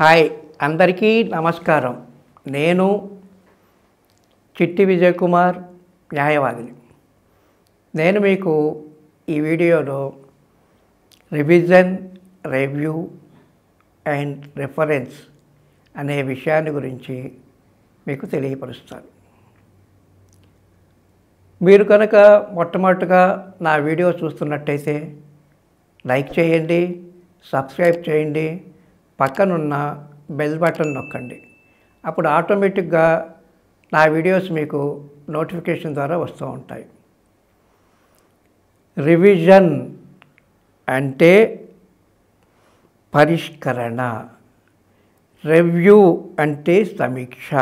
Hi అందరికీ నమస్కారం. నేను చిట్టి విజయ్ కుమార్ న్యాయవాదిని. నేను మీకు ఈ వీడియోలో రివిజన్ రివ్యూ అండ్ రెఫరెన్స్ అనే విషయాన్ని గురించి మీకు తెలియపరుస్తాను. మీరు కనుక మొట్టమొదటిగా నా వీడియో చూస్తున్నట్టయితే లైక్ చేయండి సబ్స్క్రైబ్ చేయండి పక్కనున్న బెల్ బటన్ నొక్కండి. అప్పుడు ఆటోమేటిక్గా నా వీడియోస్ మీకు నోటిఫికేషన్ ద్వారా వస్తూ ఉంటాయి. రివిజన్ అంటే పరిష్కరణ. రివ్యూ అంటే సమీక్ష.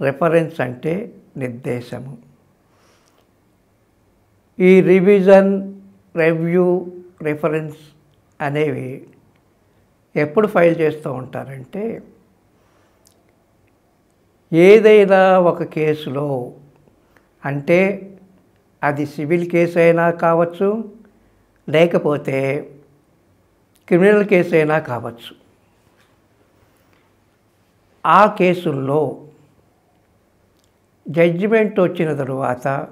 రెఫరెన్స్ అంటే నిర్దేశము. ఈ రివిజన్ రివ్యూ రిఫరెన్స్ అనేవి ఎప్పుడు ఫైల్ చేస్తూ ఉంటారంటే ఏదైనా ఒక కేసులో అంటే అది సివిల్ కేసు అయినా కావచ్చు లేకపోతే క్రిమినల్ కేసు అయినా కావచ్చు. ఆ కేసుల్లో జడ్జిమెంట్ వచ్చిన తరువాత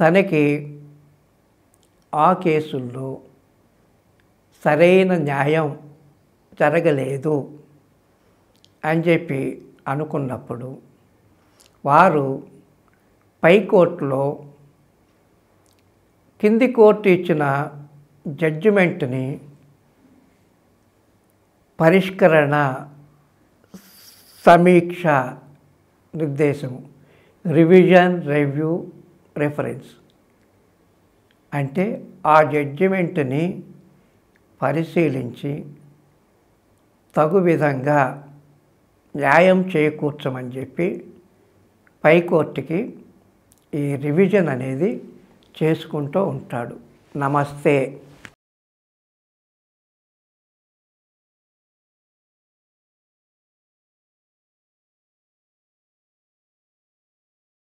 తనకి ఆ కేసుల్లో సరైన న్యాయం జరగలేదు అని చెప్పి అనుకున్నప్పుడు వారు పై కోర్టులో కింది కోర్టు ఇచ్చిన జడ్జిమెంట్ని పరిష్కరణ సమీక్ష నిర్దేశం రివిజన్ రివ్యూ రెఫరెన్స్. అంటే ఆ జడ్జిమెంట్ని పరిశీలించి తగు విధంగా న్యాయం చేకూర్చమని చెప్పి పైకోర్టుకి ఈ రివిజన్ అనేది చేసుకుంటూ ఉంటాడు. నమస్తే.